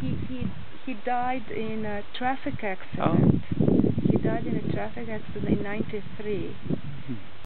he he he died in a traffic accident. Oh. He died in a traffic accident in '93.